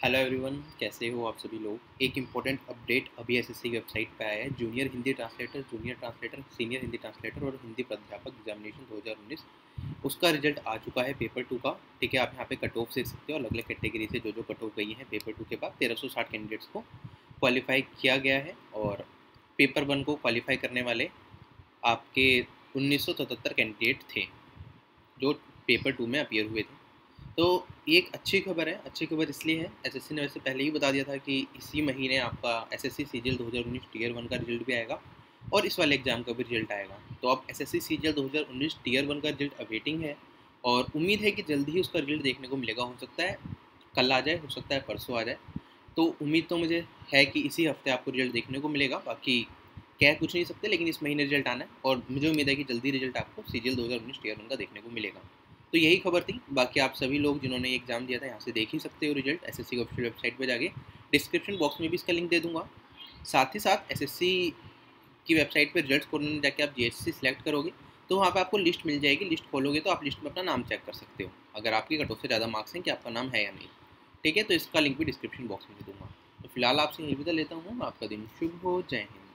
Hello everyone कैसे हो आप सभी लोग? एक इम्पोर्टेंट अपडेट अभी एसएससी की वेबसाइट पर आया है। Junior Hindi translator junior translator senior Hindi translator और हिंदी प्राध्यापक एग्जामिनेशन 2019 उसका रिज़ल्ट आ चुका है पेपर टू का। ठीक है, आप यहाँ पे कट ऑफ़ से सकते हो। अलग अलग कैटेगरी से जो जो कट ऑफ़ गई है पेपर टू के बाद तेरह कैंडिडेट्स को क्वालिफाई किया गया है और पेपर वन को क्वालिफाई करने वाले आपके उन्नीस सौ सतहत्तर कैंडिडेट थे, जो पेपर टू में अपियर हुए थे। तो ये एक अच्छी खबर है, अच्छी खबर इसलिए है एसएससी ने वैसे पहले ही बता दिया था कि इसी महीने आपका एसएससी सीजीएल 2019 टीयर वन का रिज़ल्ट भी आएगा और इस वाले एग्ज़ाम का भी रिज़ल्ट आएगा। तो अब एसएससी सीजीएल 2019 टीयर वन का रिज़ल्ट अवेटिंग है और उम्मीद है कि जल्दी ही उसका रिज़ल्ट देखने को मिलेगा, हो सकता है कल आ जाए, हो सकता है परसों आ जाए। तो उम्मीद तो मुझे है कि इसी हफ़्ते आपको रिज़ल्ट देखने को मिलेगा, बाकी कह कुछ नहीं सकते, लेकिन इस महीने रिज़ल्ट आना है और मुझे उम्मीद है कि जल्दी रिज़ल्ट आपको सी जी एल दो हज़ार उन्नीस टीयर वन का देखने को मिलेगा। तो यही खबर थी। बाकी आप सभी लोग जिन्होंने एग्ज़ाम दिया था, यहाँ से देख ही सकते हो result S S official website पर जाके डिस्क्रिप्शन बॉक्स में भी इसका लिंक दे दूँगा। साथ ही साथ एस एस सी की वेबसाइट पर रिज़ल्ट खोलने में जाके आप जी सिलेक्ट करोगे तो वहाँ पर आपको लिस्ट मिल जाएगी। लिस्ट खोलोगे तो आप लिस्ट में अपना नाम चेक कर सकते हो। अगर आपके कट से ज़्यादा मार्क्स हैं कि आपका नाम है या नहीं। ठीक है? तो इसका लिंक भी डिस्क्रिप्शन बॉक्स में दे दूँगा। तो फ़िलहाल आपसे यही विदा लेता हूँ। आपका दिन शुभ हो। जय हिंद।